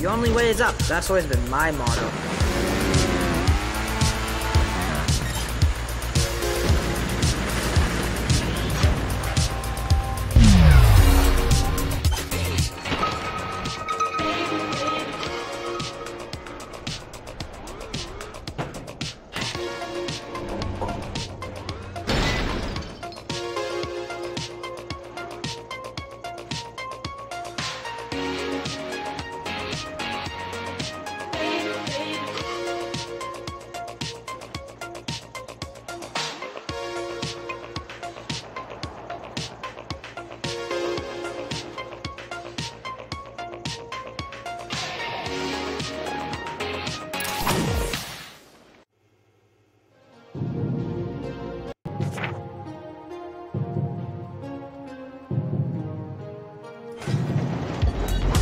The only way is up. That's always been my motto.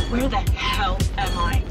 Where the hell am I?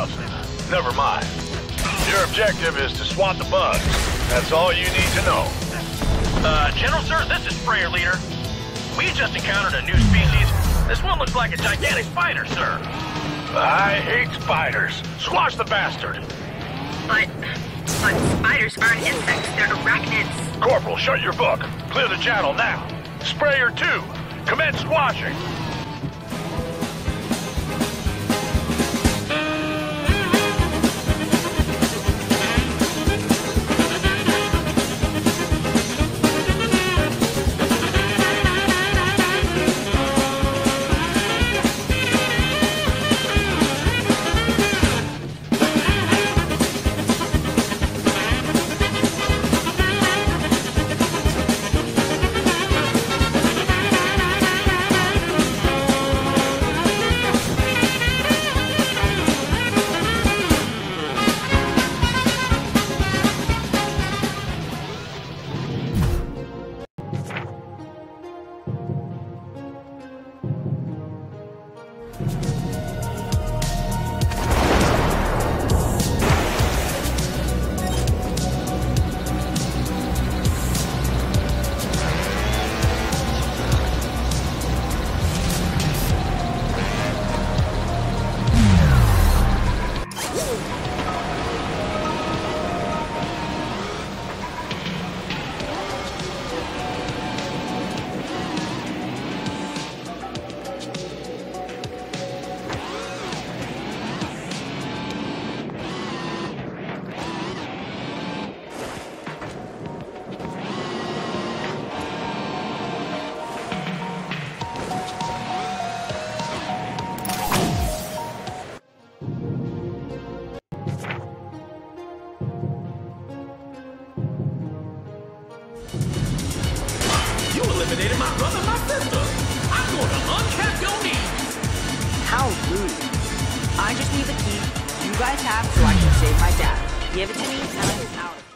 Nothing. Never mind. Your objective is to swat the bugs. That's all you need to know. Uh, General Sir, this is Sprayer Leader. We just encountered a new species. This one looks like a gigantic spider, sir. I hate spiders. Squash the bastard. But, but spiders aren't insects, they're arachnids. Corporal, shut your book. Clear the channel now. Sprayer 2, commence squashing. You eliminated my brother my sister. I'm going to uncap your knees. How rude. I just need the key you guys have so I can save my dad. Give it to me and out.